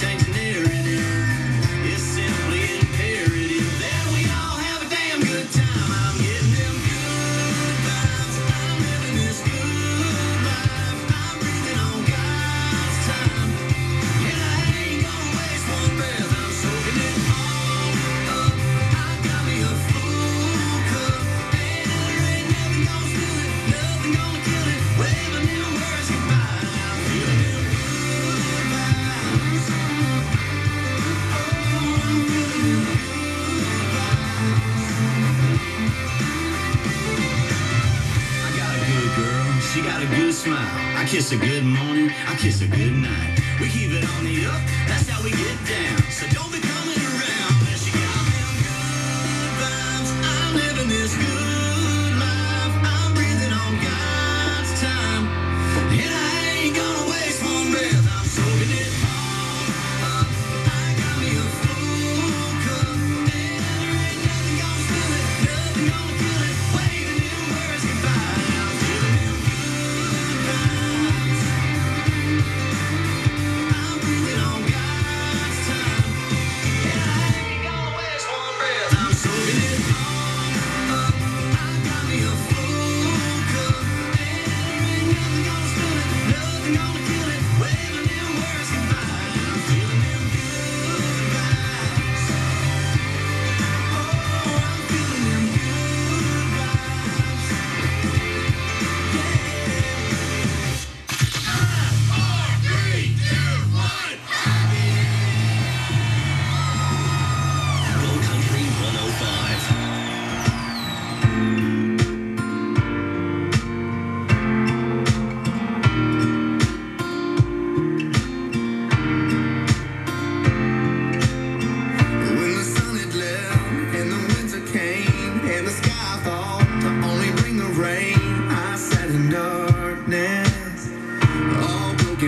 change She got a good smile. I kiss a good morning. I kiss a good night. We keep it on the up. That's how we get down. So don't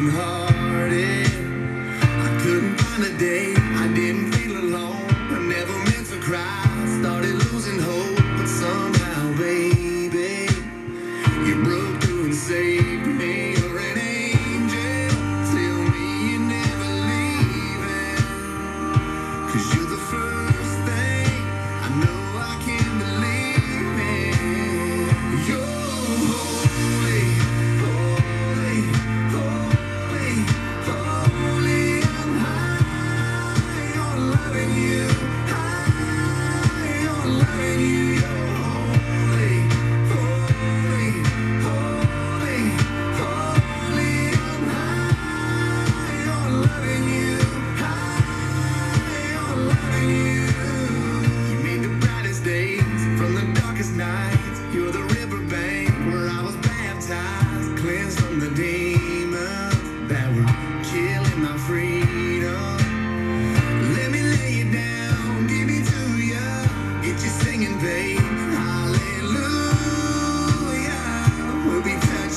him high.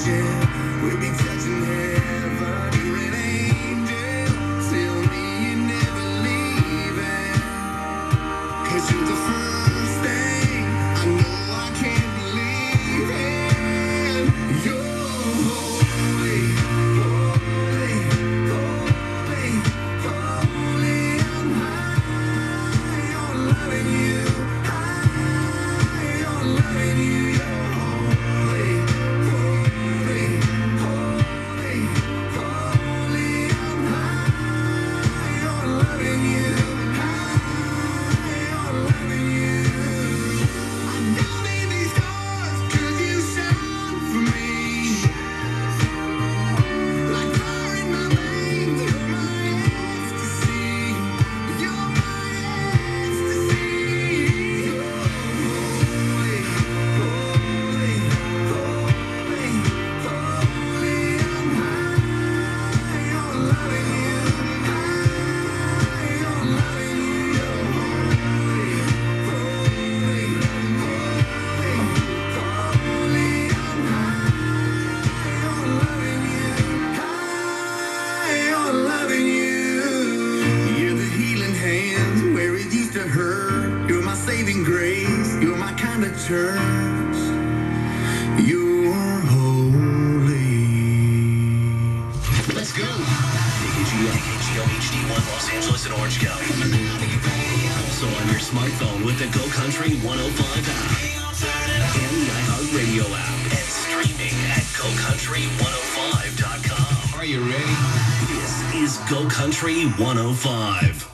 shit. We'll be church. You're holy. Let's go. KKGO, KKGO HD1 Los Angeles and Orange County. Also on your smartphone with the Go Country 105 app and the iHeartRadio app and streaming at GoCountry105.com. Are you ready? This is Go Country 105.